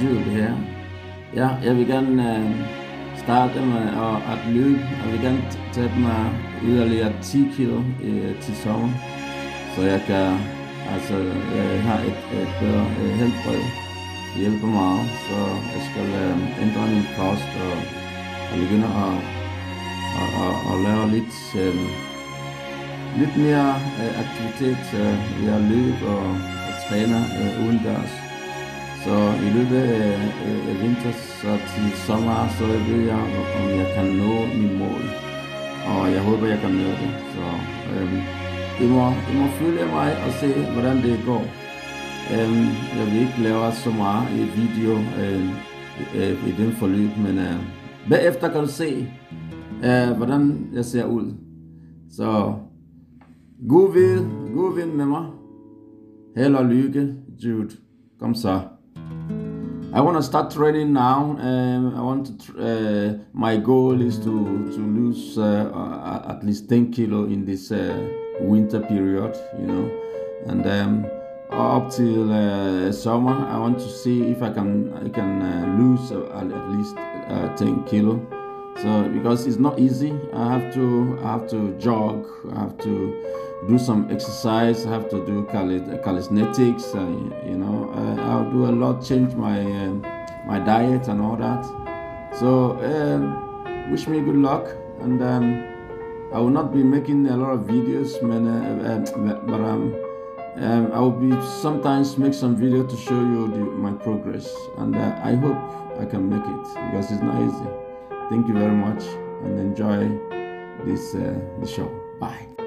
Jude her. Ja, jeg vil gerne øh, starte med at, at løbe. Jeg vil gerne tage mig yderligere 10 kilo øh, til sommer, så jeg kan altså jeg har et, et bedre øh, helbred. Det hjælper meget, så jeg skal øh, ændre min kost og, og begynde at, at, at, at lave lidt, øh, lidt mere øh, aktivitet øh, ved at løbe og, og træne øh, udendørs. Så i løbet af, af vinter så til sommer, så ved jeg, om jeg kan nå min mål. Og jeg håber, jeg kan nå det. Så øhm, I, må, I må følge mig og se, hvordan det går. Øhm, jeg vil ikke lave så meget i video øhm, øh, i den forløb, men øh, bagefter kan du se, øh, hvordan jeg ser ud. Så god vind, god vind med mig. Held og lykke, Jude. Kom så. I want to start training now. Um, I want to. Uh, my goal is to to lose uh, at least ten kilo in this uh, winter period. You know, and um, up till uh, summer, I want to see if I can I can uh, lose uh, at least uh, ten kilo. So because it's not easy, I have to I have to jog. I have to do some exercise. I have to do calisthenics. Uh, you know, uh, I'll do a lot, change my uh, my diet and all that. So um, wish me good luck, and um, I will not be making a lot of videos, uh, uh, but um, um, I will be sometimes make some video to show you the, my progress, and uh, I hope I can make it because it's not easy. Thank you very much, and enjoy this uh, the show. Bye.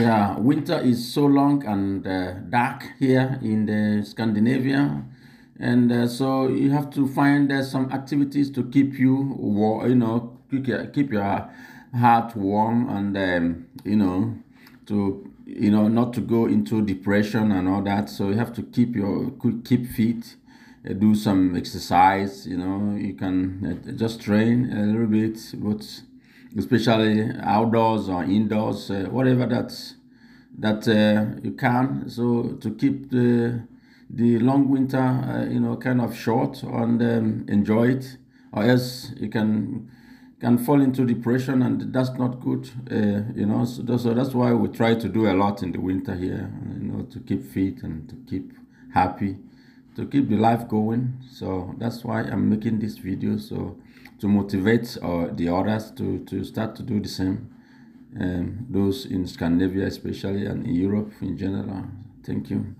Yeah, winter is so long and uh, dark here in the Scandinavia, and uh, so you have to find uh, some activities to keep you warm. You know, keep your, keep your heart warm, and um, you know, to you know not to go into depression and all that. So you have to keep your keep fit. uh, Do some exercise, you know. You can uh, just train a little bit, but especially outdoors or indoors, uh, whatever that that uh, you can. So to keep the the long winter, uh, you know, kind of short and um, enjoy it, or else you can can fall into depression, and that's not good. Uh, you know, so, so that's why we try to do a lot in the winter here. You know, to keep fit and to keep happy to keep the life going. So that's why I'm making this video. So to motivate uh, the others to, to start to do the same. Um, those in Scandinavia especially and in Europe in general. Thank you.